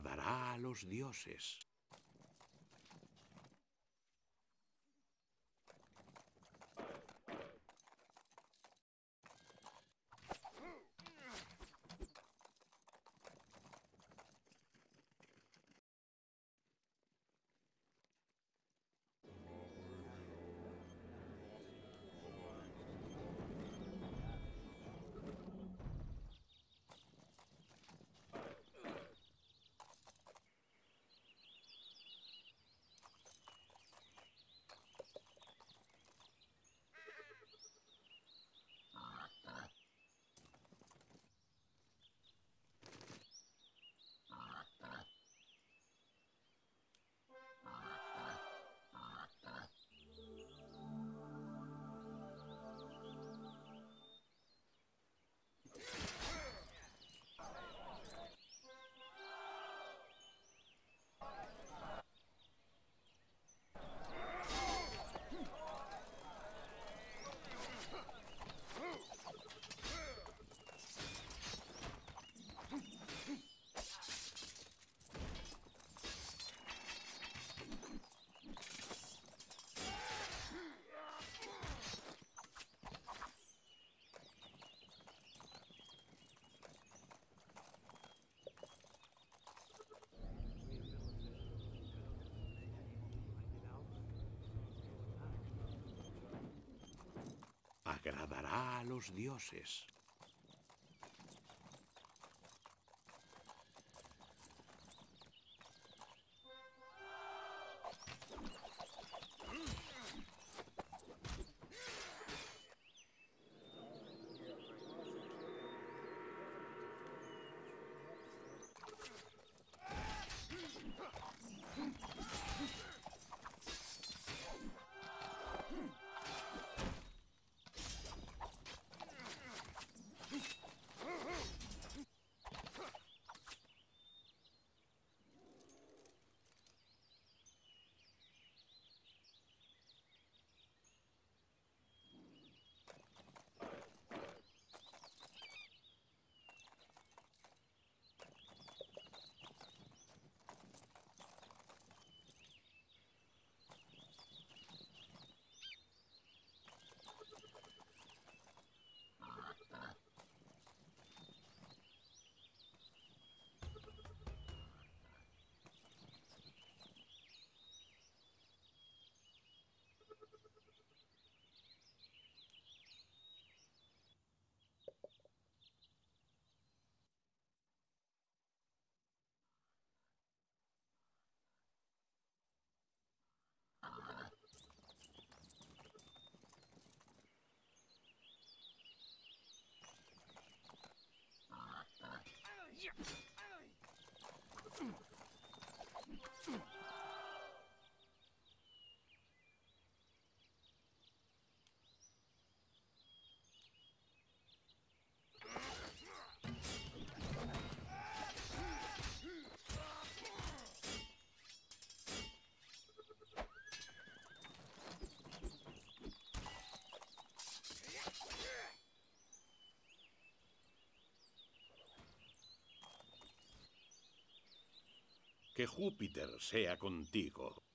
agradará a los dioses. Agradará a los dioses. Yeah. Que Júpiter sea contigo.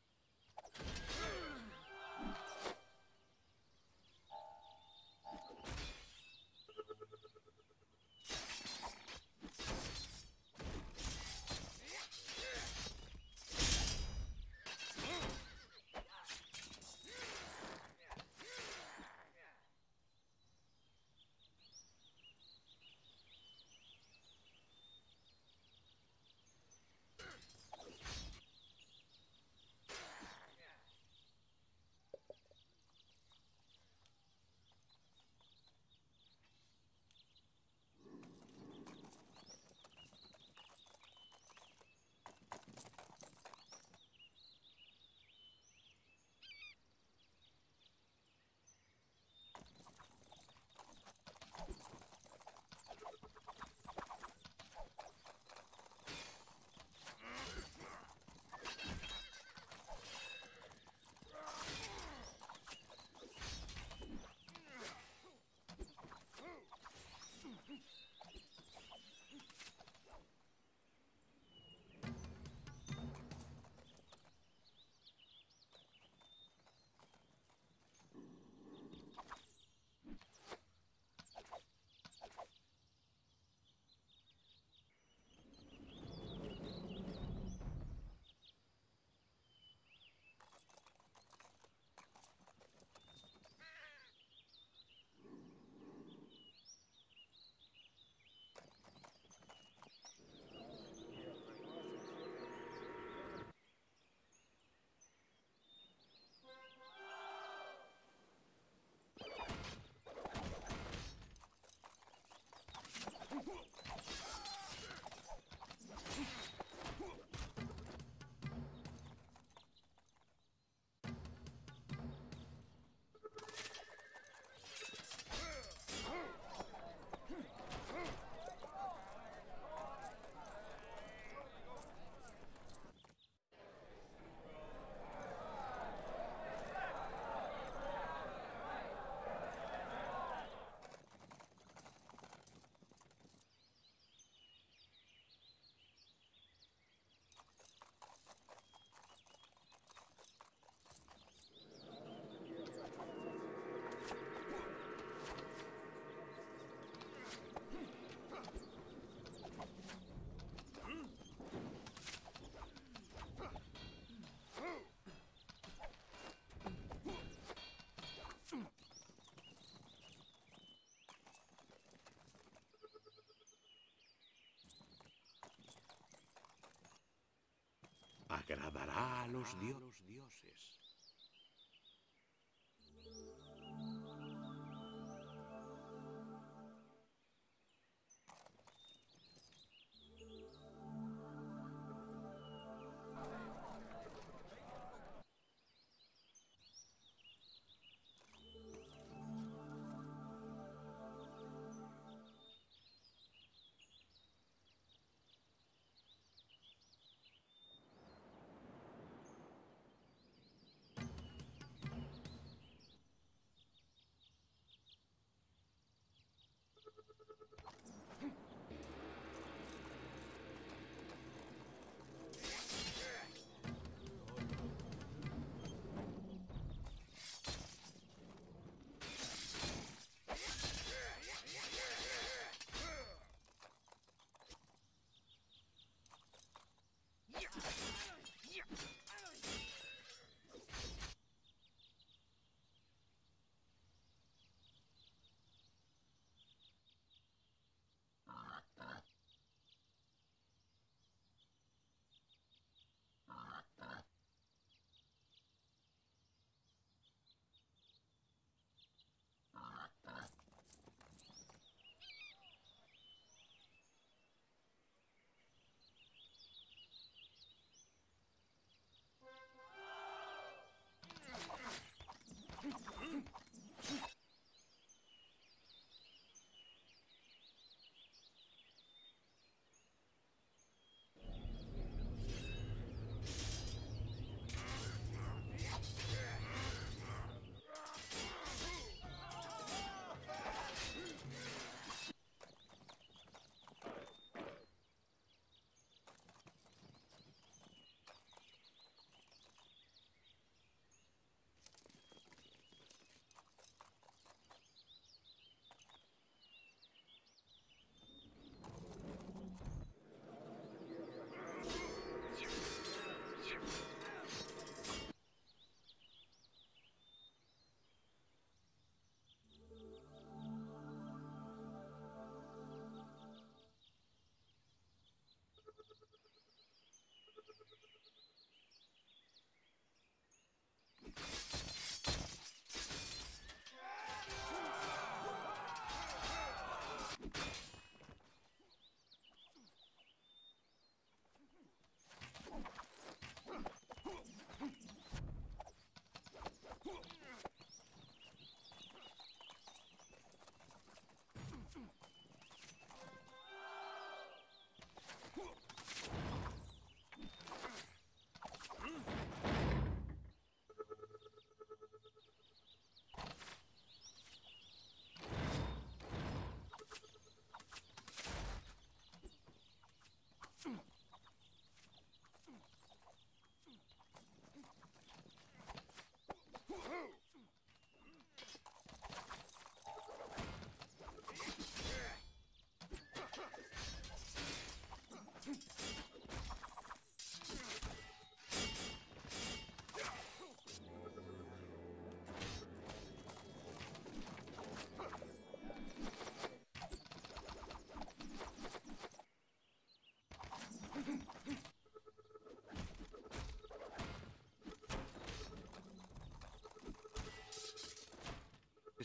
Agradará a los dioses.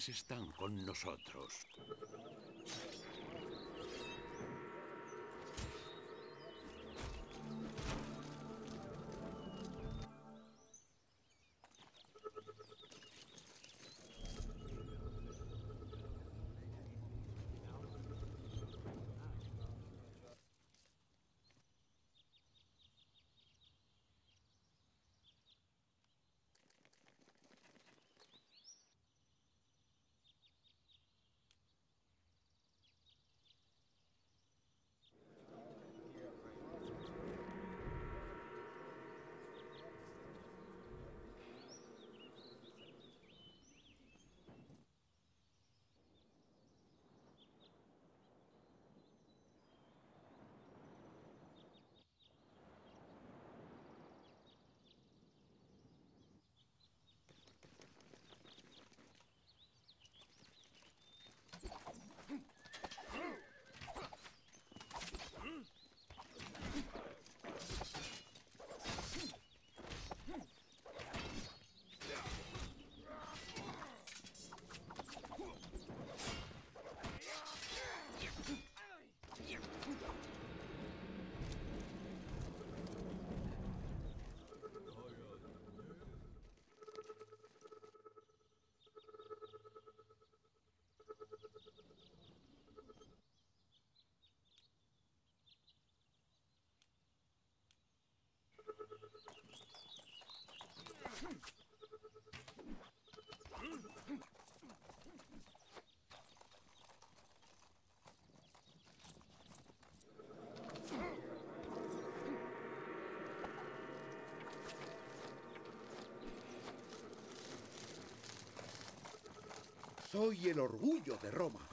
Están con nosotros. Soy el orgullo de Roma.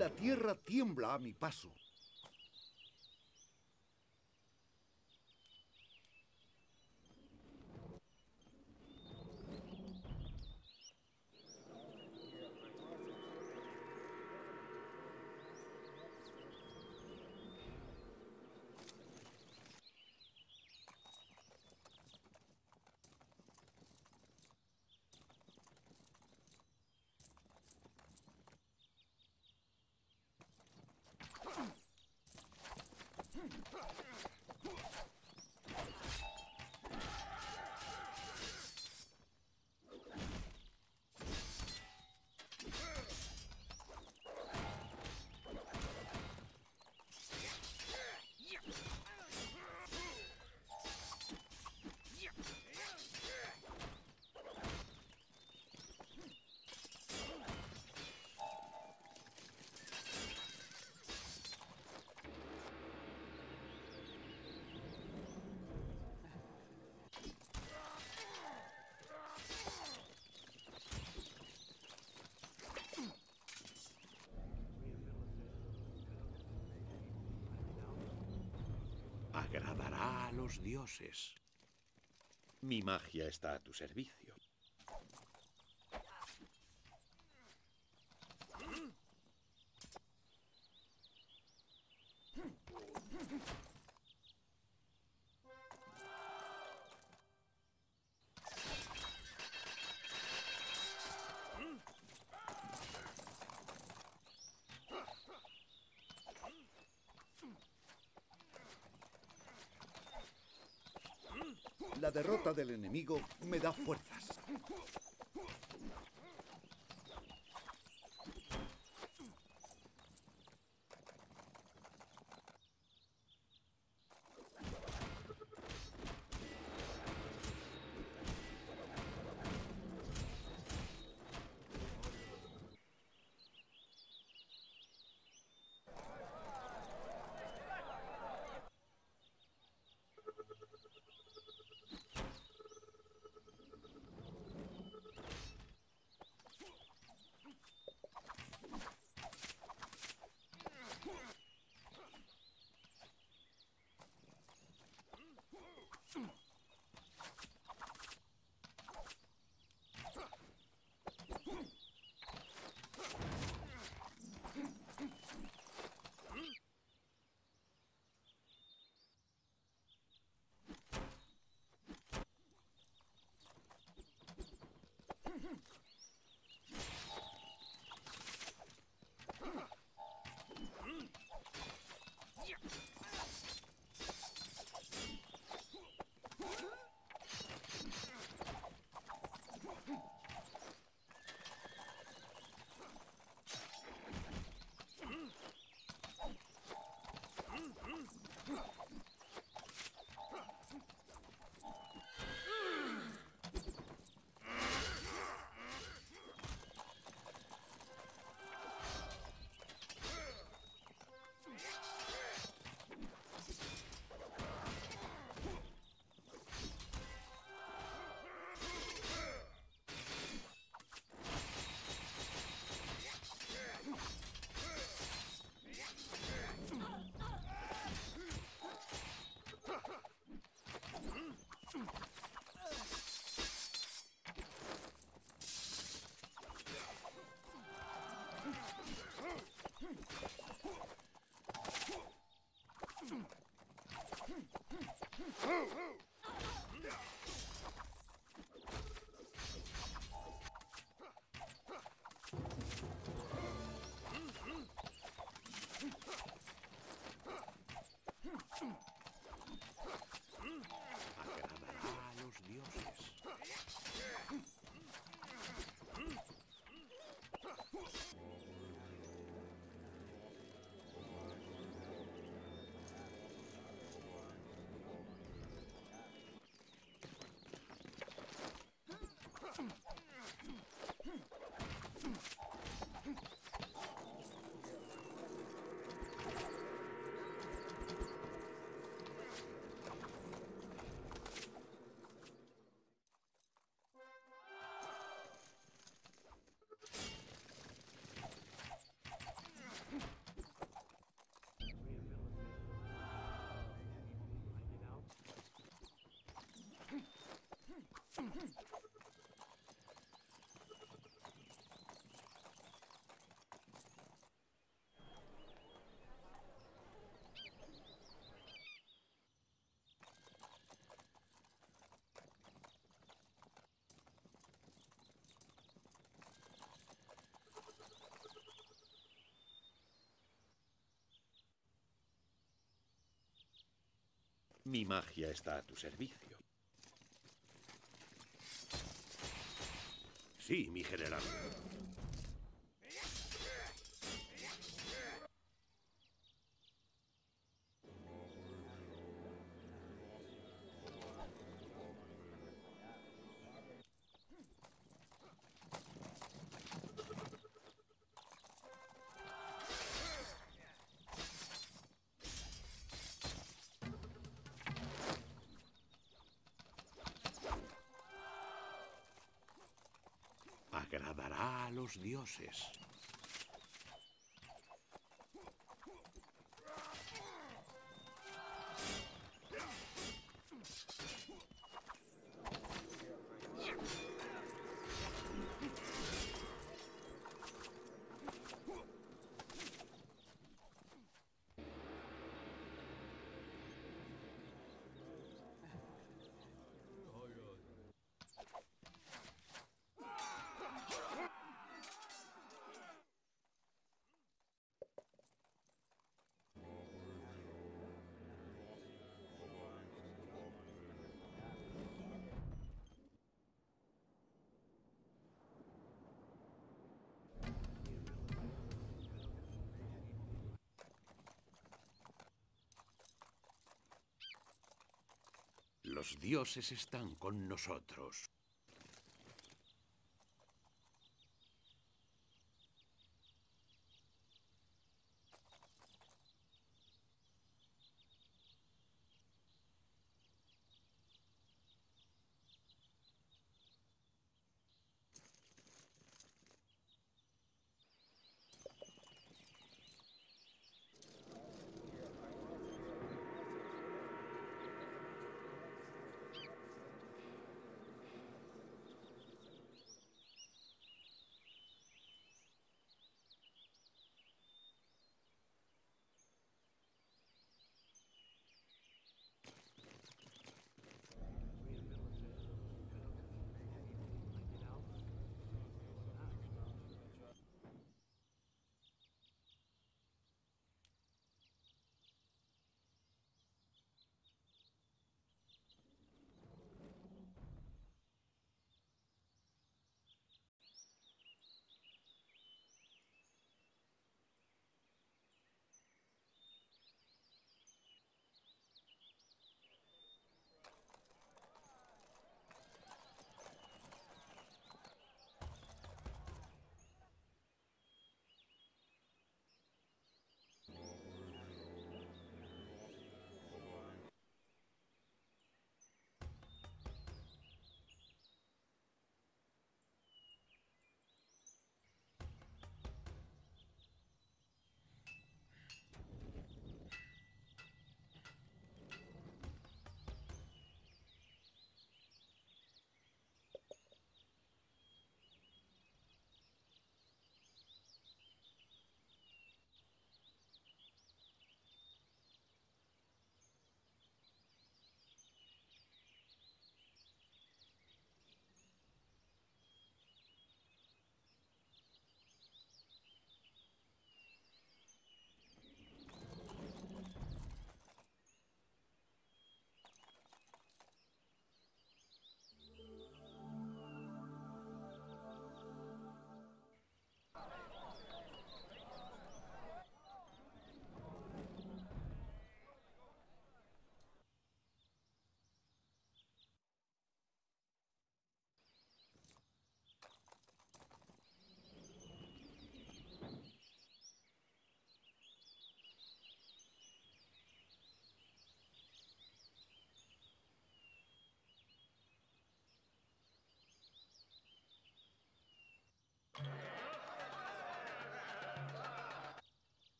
La tierra tiembla a mi paso. Agradará a los dioses. Mi magia está a tu servicio. Me da fuerzas. Mi magia está a tu servicio. Sí, mi general. Dioses. Los dioses están con nosotros.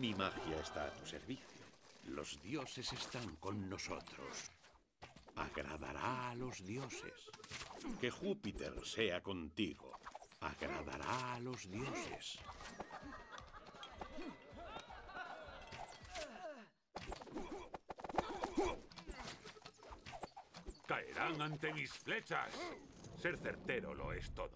Mi magia está a tu servicio. Los dioses están con nosotros. Agradará a los dioses. Que Júpiter sea contigo. Agradará a los dioses. Caerán ante mis flechas. Ser certero lo es todo.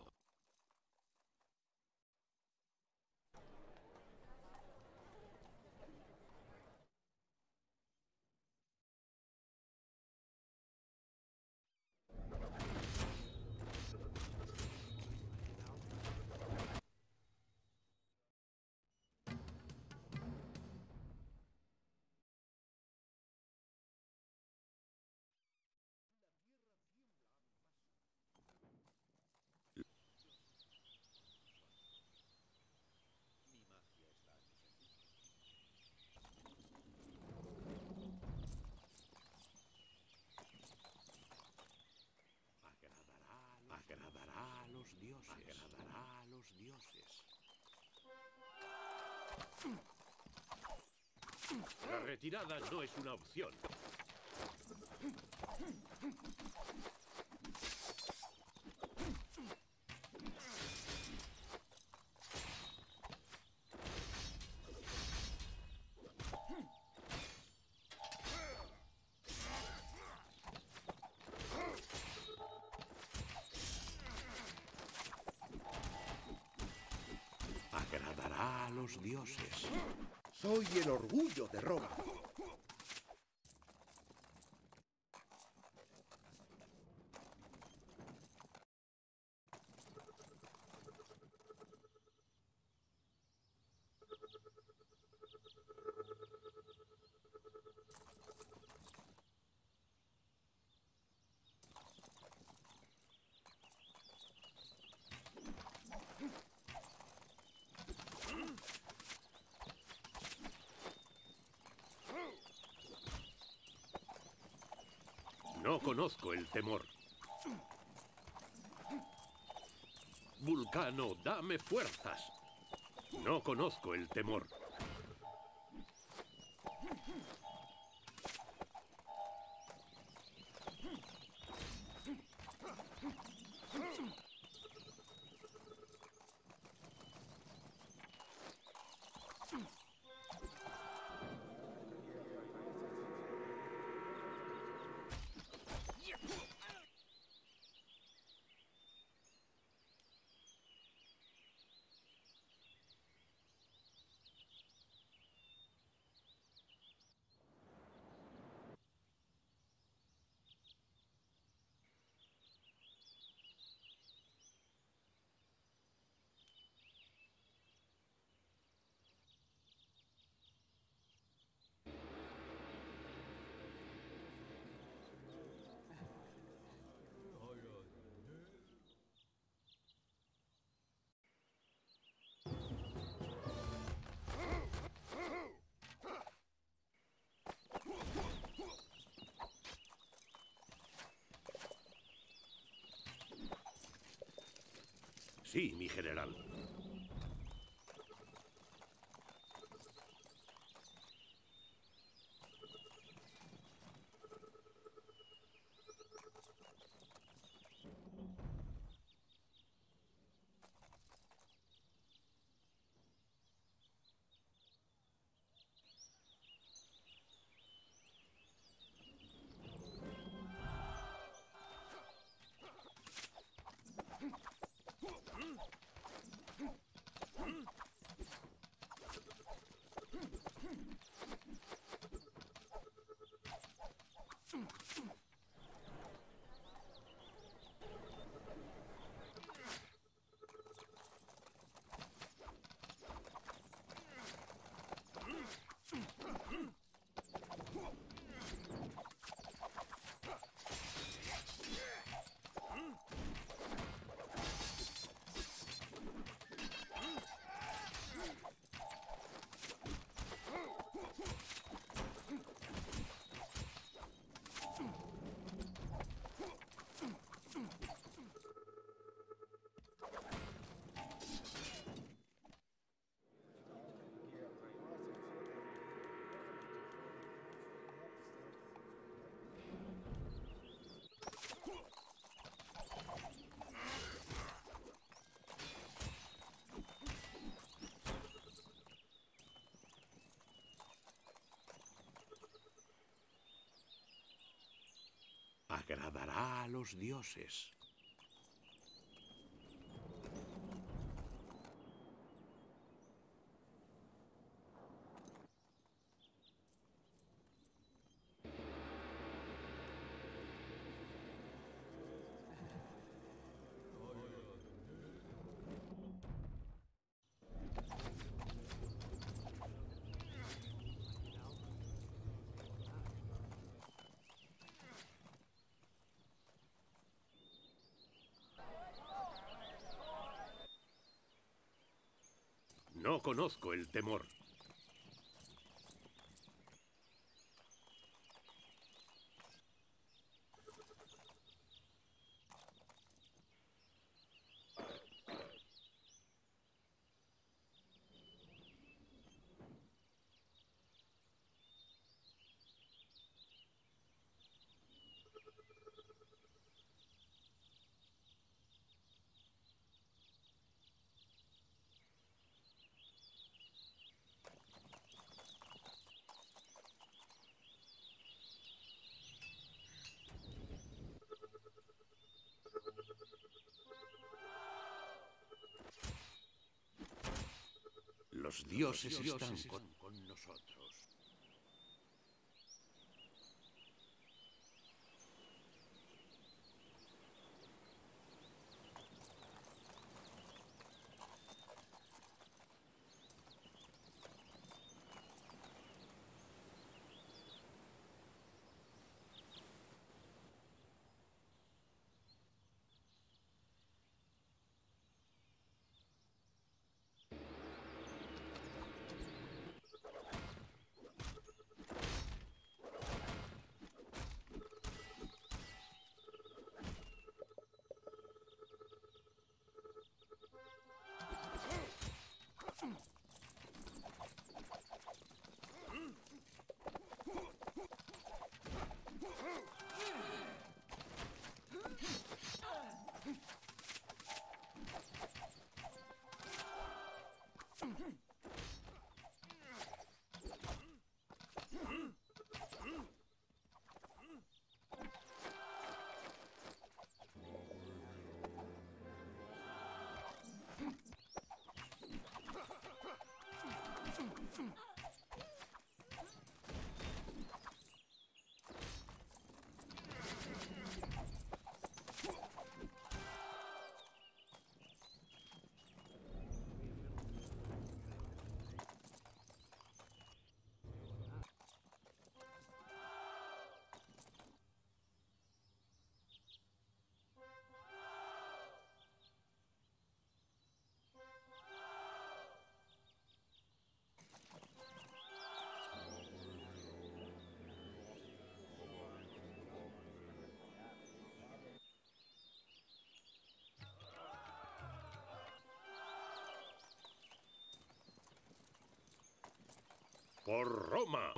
Dioses. Agradará a los dioses. La retirada no es una opción. Agradará a los Soy el orgullo de Roma. No conozco el temor. Vulcano, dame fuerzas. No conozco el temor. Sí, mi general. Agradará a los dioses. No conozco el temor. Los dioses, están, Fum, fum, fum. Por Roma.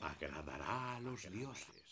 Agradará a los dioses.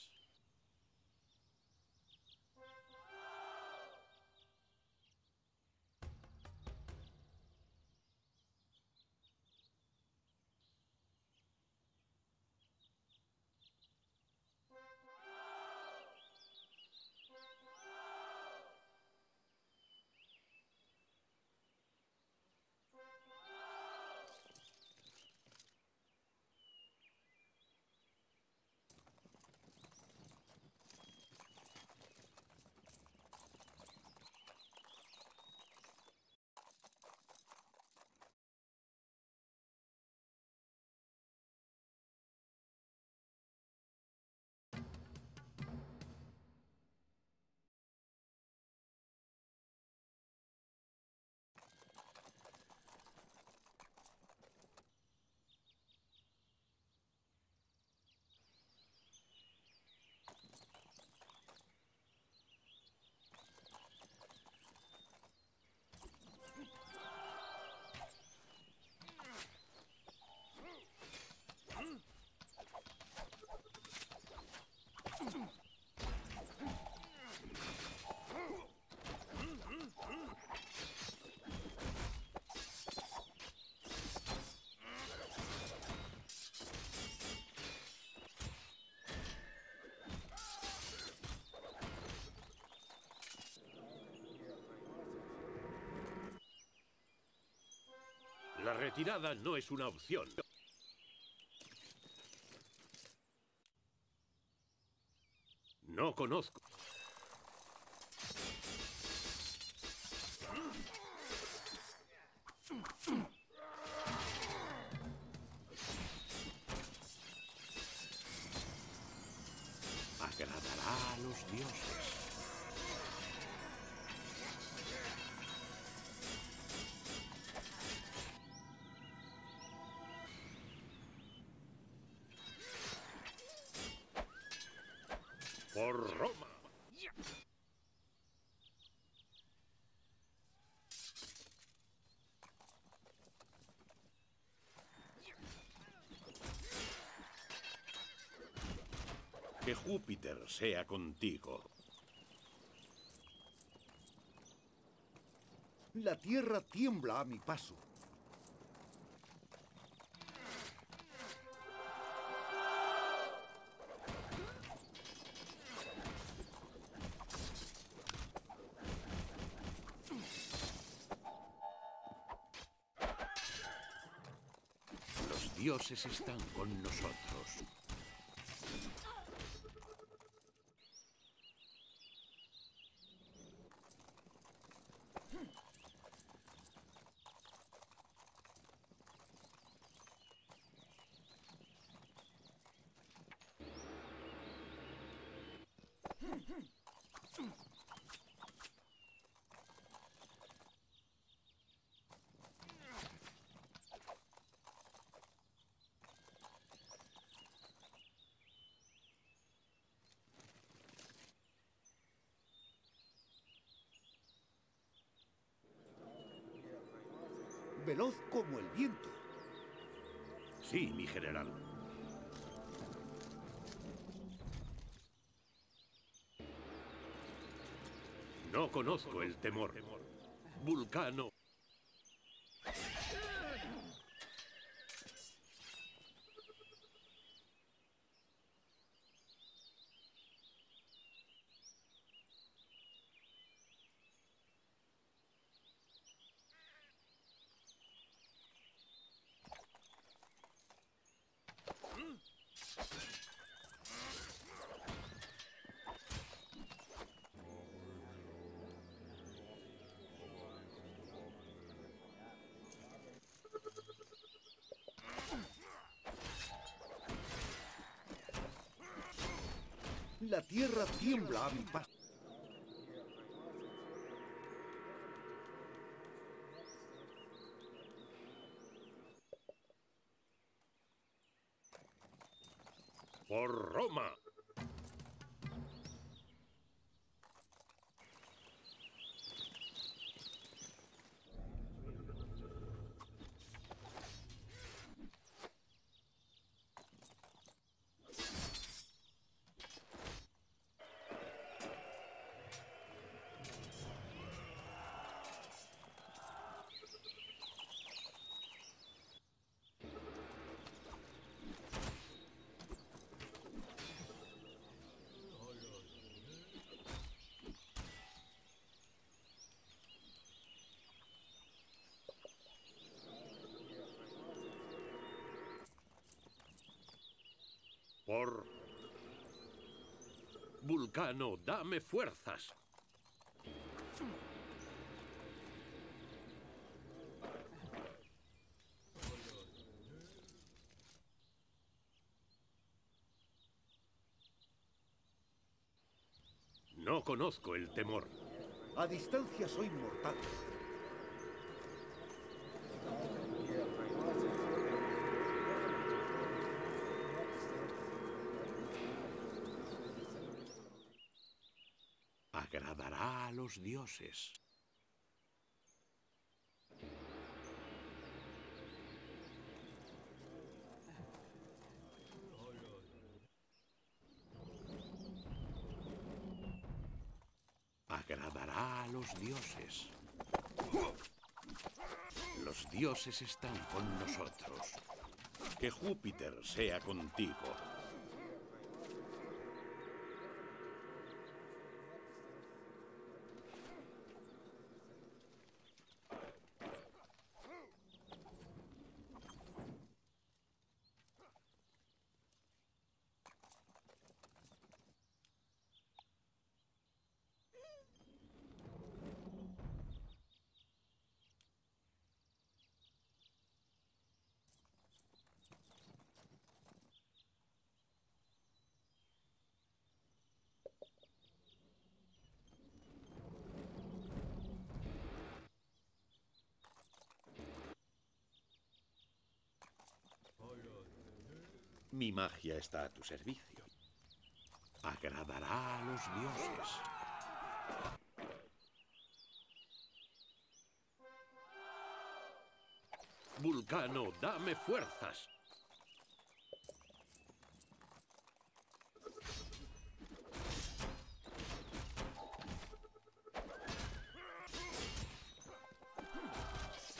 La retirada no es una opción. No conozco. Sea contigo. La tierra tiembla a mi paso. Los dioses están con nosotros. Veloz como el viento. Sí, mi general. No conozco el temor. Vulcano. La tierra tiembla a mi paso. Por Roma. Vulcano, dame fuerzas. No conozco el temor. A distancia soy mortal. Agradará a los dioses. Agradará a los dioses. Los dioses están con nosotros. Que Júpiter sea contigo. Mi magia está a tu servicio. Agradará a los dioses. Vulcano, dame fuerzas.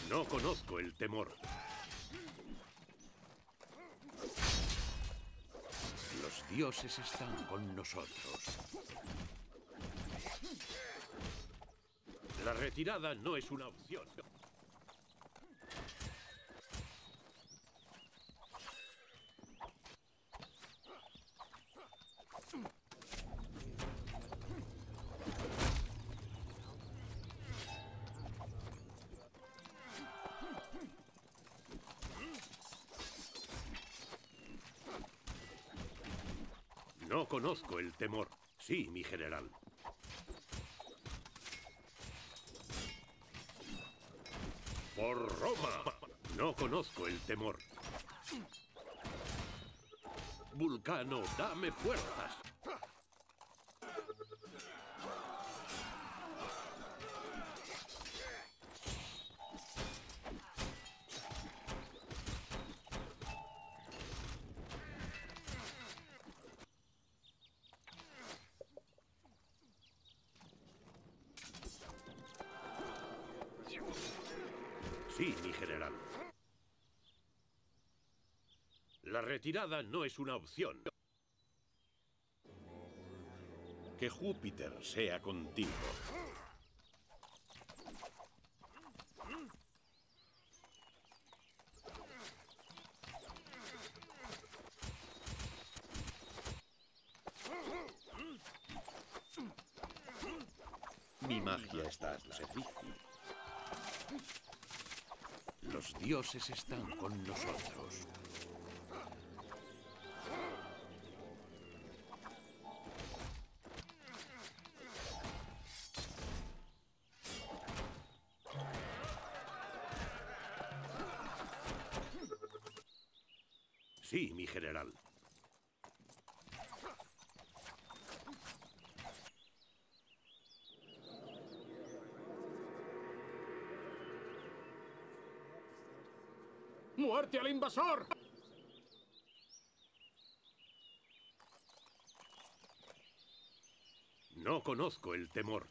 No conozco el temor. Los dioses están con nosotros. La retirada no es una opción. No conozco el temor. Sí, mi general. Por Roma. No conozco el temor. Vulcano, dame fuerzas. Retirada no es una opción. Que Júpiter sea contigo. Mi magia está a tu servicio. Los dioses están con nosotros. Sí, mi general. ¡Muerte al invasor! No conozco el temor.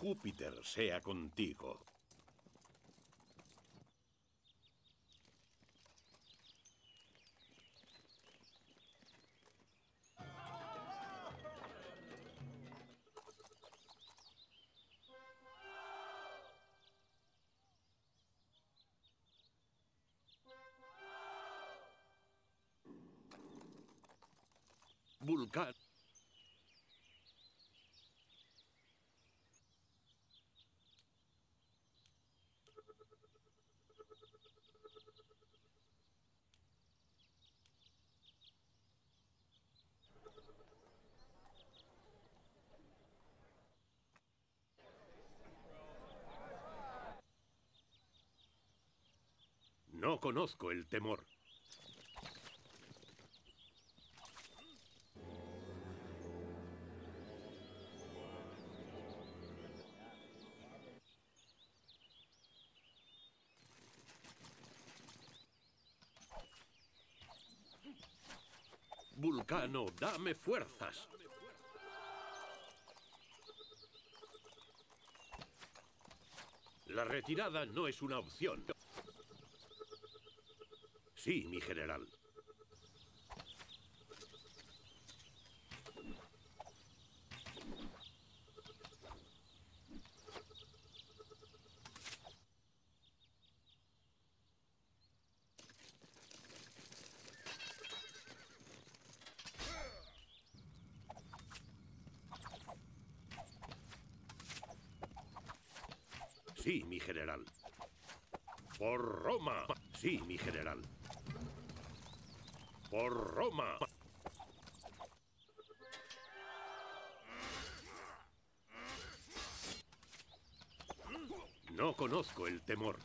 Júpiter sea contigo. No conozco el temor. Vulcano, dame fuerzas. La retirada no es una opción. Sí, mi general. Sí, mi general. Por Roma. Sí, mi general por Roma. No conozco el temor.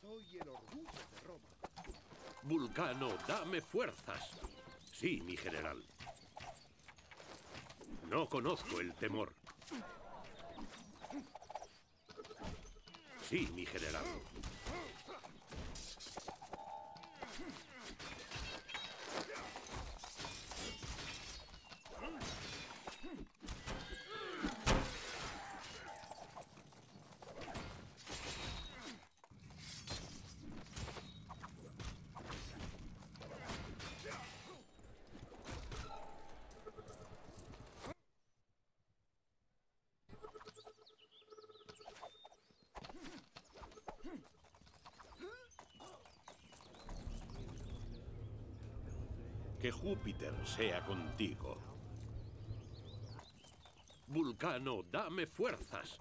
Soy el orgullo de Roma. Vulcano, dame fuerzas. Sí, mi general. No conozco el temor. Sí, mi general. Que Júpiter sea contigo. Vulcano, dame fuerzas.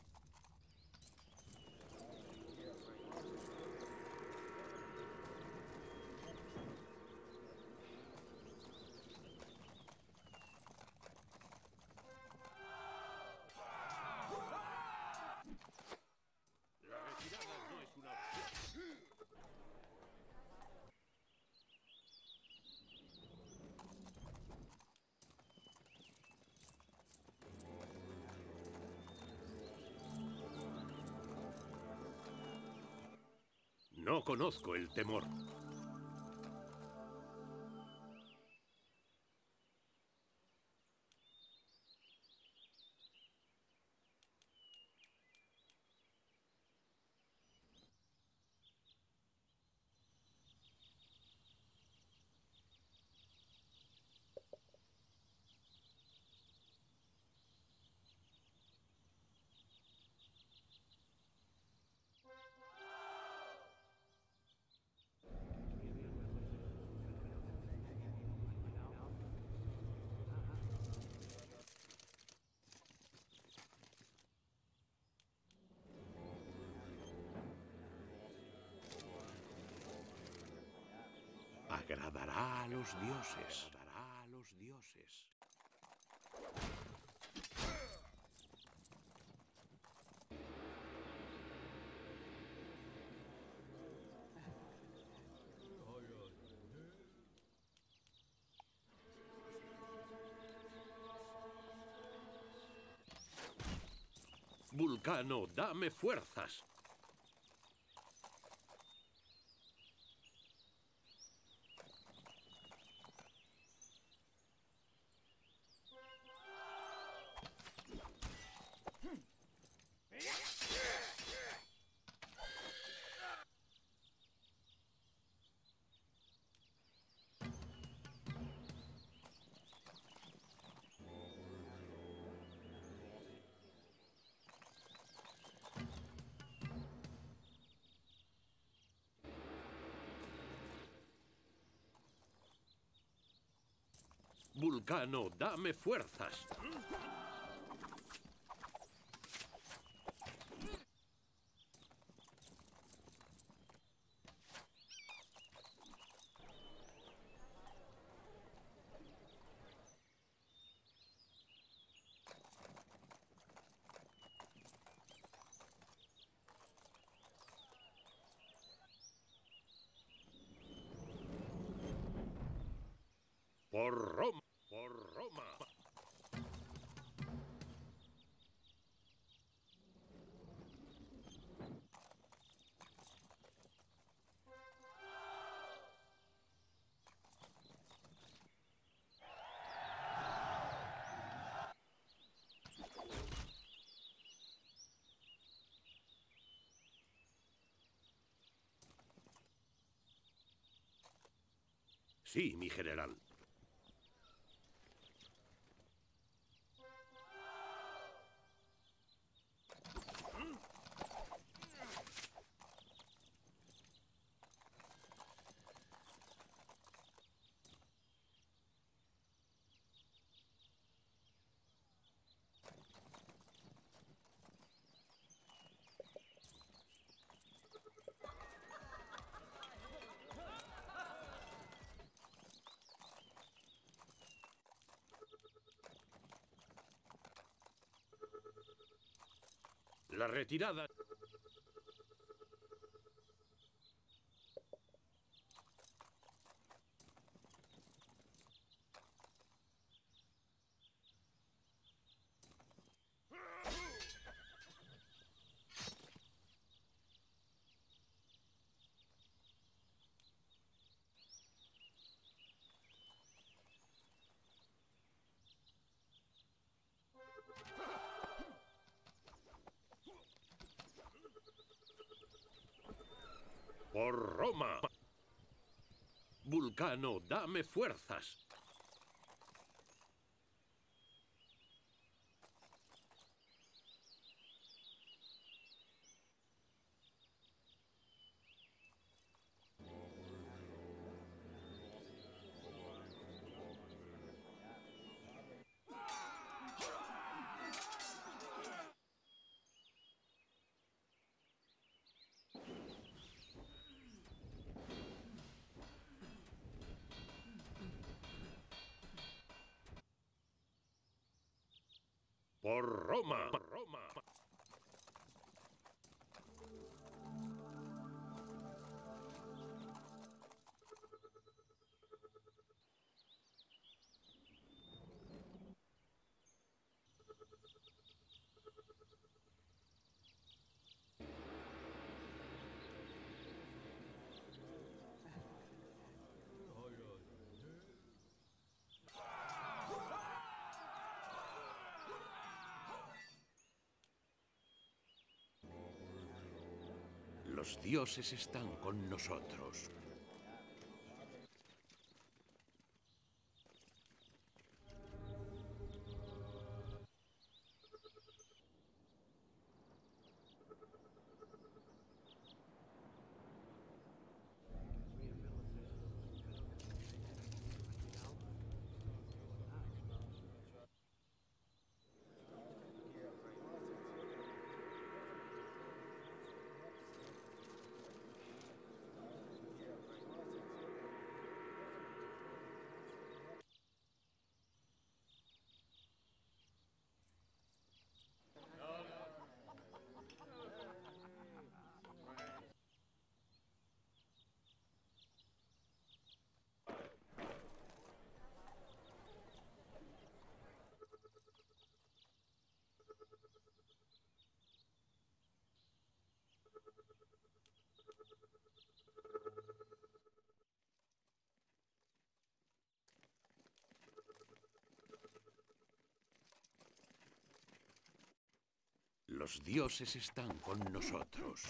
No conozco el temor. Agradará a los dioses. Agradará a los dioses. Vulcano, dame fuerzas. Vulcano, dame fuerzas. Por Roma. Sí, mi general. Retirada... Por Roma. Vulcano, dame fuerzas. Por Roma. Los dioses están con nosotros. Los dioses están con nosotros.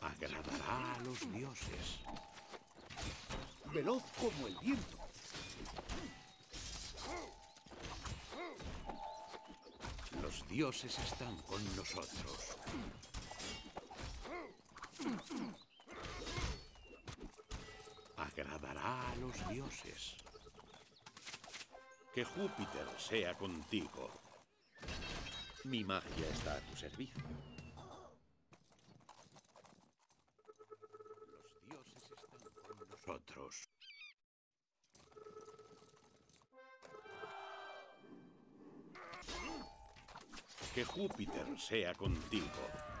Agradará a los dioses. Veloz como el viento. Los dioses están con nosotros. Dioses. Que Júpiter sea contigo. Mi magia está a tu servicio. Los dioses están con nosotros. Que Júpiter sea contigo.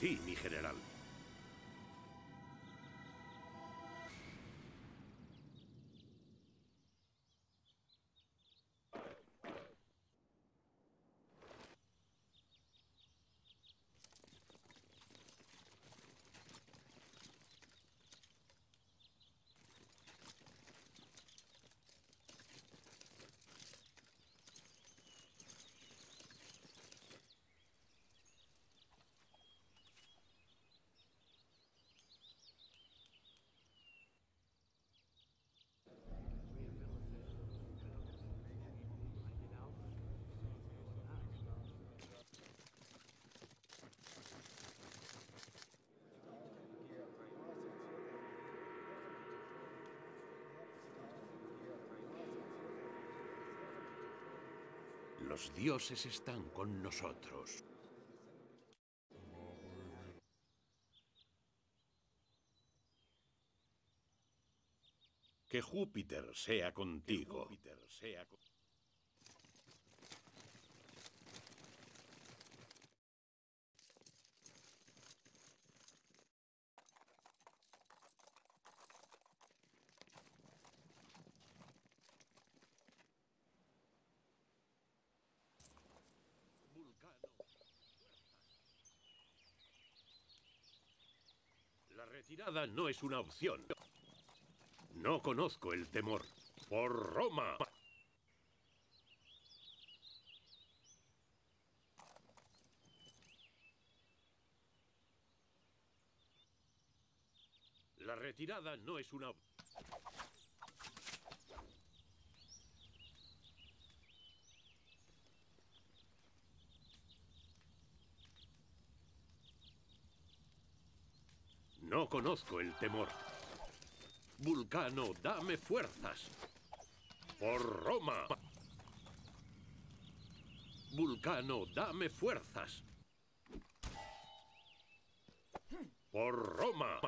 Sí, mi general. Los dioses están con nosotros. Que Júpiter sea contigo. Júpiter sea retirada no es una opción. No conozco el temor. ¡Por Roma! La retirada no es una... No conozco el temor. Vulcano, dame fuerzas. Por Roma. Vulcano, dame fuerzas. Por Roma.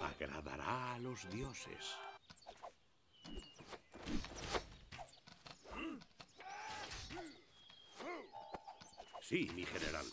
Agradará a los dioses. Sí, mi general.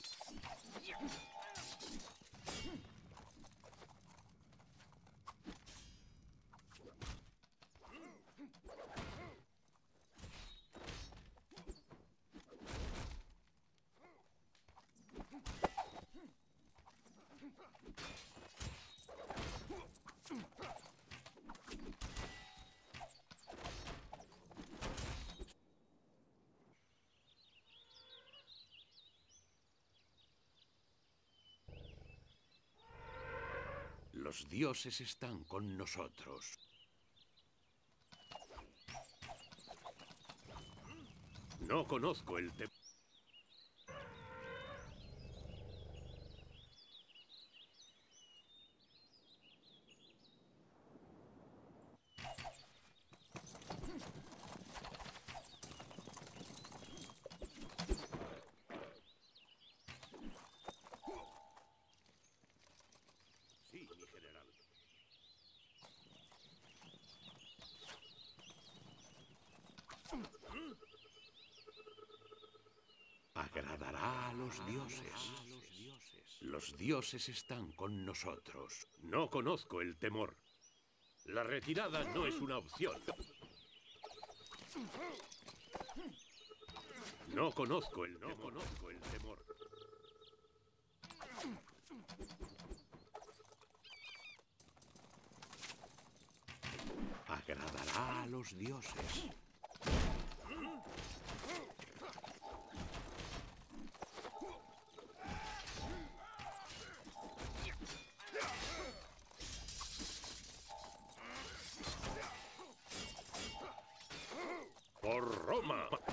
Los dioses están con nosotros. No conozco el tema. Sí, mi general. Agradará a los dioses. Los dioses están con nosotros. No conozco el temor. La retirada no es una opción. No conozco el no conozco el temor. Agradará a los dioses. Mama.